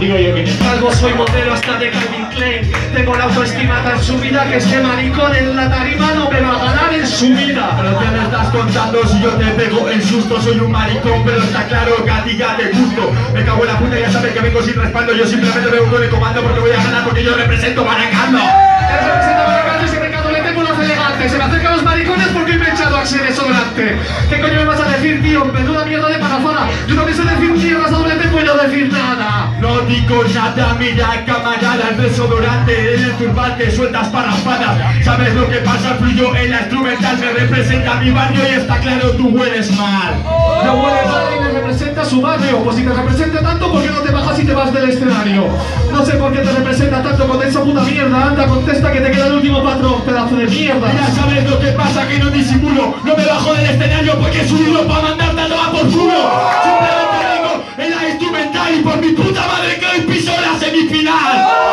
digo yo que. Calvo soy modelo hasta de Calvin Klein. Tengo la autoestima tan subida que este maricón en la tarima no me va a ganar en su vida. Pero ¿qué me estás contando si yo te pego el susto? Soy un maricón, pero está claro que a ti ya te gusto. Me cago en la puta, ya sabes que vengo sin respaldo. Yo simplemente vengo con el comando porque voy a ganar Porque yo represento Baracando Él representa Baracaldo y ese recado le tengo unos elegantes. Se me acercan los maricones porque he echado a desodorante ¿Qué coño me vas a decir, tío? Menuda mierda de parafada No digo nada, mira camarada, el desodorante en el turbante, sueltas parafadas ¿Sabes lo que pasa? Fluyo en la instrumental, me representa mi barrio y está claro, tú hueles mal. No huele mal y me representa su barrio Pues si te representa tanto, ¿por qué no te bajas y te vas del escenario? No sé por qué te representa tanto con esa puta mierda Anda, contesta que te queda el último patrón, pedazo de mierda. Ya sabes lo que pasa, que no disimulo No me bajo del escenario porque he subido para mandarte a tomar por culo. Simplemente vengo en la instrumental y por mi puis sur la semi-finale.